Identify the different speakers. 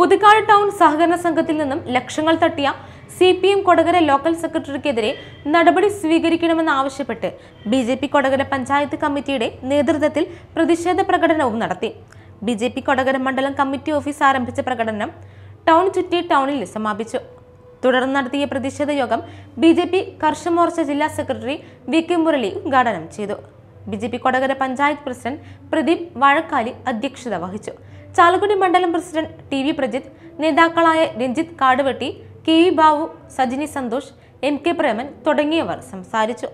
Speaker 1: Puthukkad town സഹകരണ സംഘത്തിൽ നിന്നും ലക്ഷങ്ങൾ തട്ടിയ C P M Kodakara local സെക്രട്ടറിക്കെതിരെ നടപടി സ്വീകരിക്കണമെന്നാവശ്യപ്പെട്ട് B J P Kodakara panchayat കമ്മിറ്റിയുടെ നേതൃത്വത്തിൽ പ്രതിഷേധ പ്രകടനവും നടത്തി. ബി ജെ പി കൊടകര മണ്ഡലം കമ്മിറ്റി ഓഫീസ് ആരംഭിച്ച പ്രകടനം ടൗൺ ചുറ്റി ടൗണിൽ സമാപിച്ചു. തുടർന്ന് നടത്തിയ പ്രതിഷേധ യോഗം ബി ജെ പി കർഷമോർച്ച ജില്ലാ സെക്രട്ടറി വി കെ മുരളി ഉദ്ഘാടനം ചെയ്തു. B J P Kodakara panchayat president Pradeep Vazhakkali അധ്യക്ഷത വഹിച്ചു. ചാലക്കുടി മണ്ഡലം പ്രസിഡന്റ് ടി വി പ്രജിത്ത് നേതാക്കളായ Ranjith Kaduvetti K V Babu Sajini Santhosh M K Preman തുടങ്ങിയവർ സംസാരിച്ചു.